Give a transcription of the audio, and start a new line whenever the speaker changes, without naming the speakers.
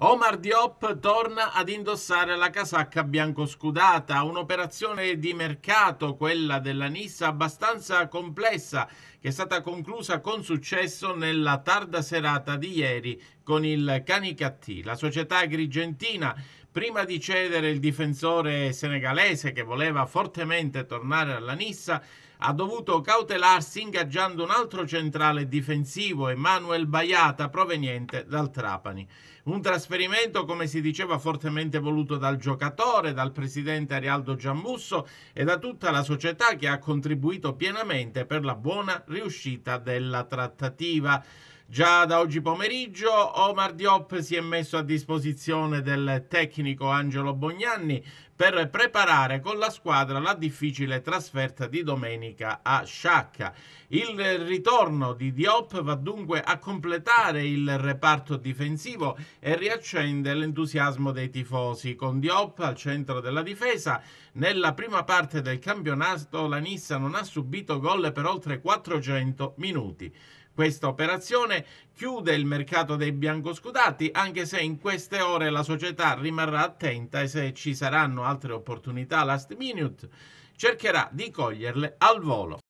Omar Diop torna ad indossare la casacca bianco-scudata, un'operazione di mercato, quella della Nissa, abbastanza complessa, che è stata conclusa con successo nella tarda serata di ieri con il Canicattì. La società agrigentina, prima di cedere il difensore senegalese che voleva fortemente tornare alla Nissa, ha dovuto cautelarsi ingaggiando un altro centrale difensivo, Emanuel Baiata, proveniente dal Trapani. Un trasferimento, come si diceva, fortemente voluto dal giocatore, dal presidente Arialdo Giammusso e da tutta la società che ha contribuito pienamente per la buona riuscita della trattativa. Già da oggi pomeriggio Omar Diop si è messo a disposizione del tecnico Angelo Bognanni per preparare con la squadra la difficile trasferta di domenica a Sciacca. Il ritorno di Diop va dunque a completare il reparto difensivo e riaccende l'entusiasmo dei tifosi. Con Diop al centro della difesa, nella prima parte del campionato la Nissa non ha subito gol per oltre 400 minuti. Questa operazione chiude il mercato dei biancoscudati, anche se in queste ore la società rimarrà attenta e se ci saranno altre opportunità last minute cercherà di coglierle al volo.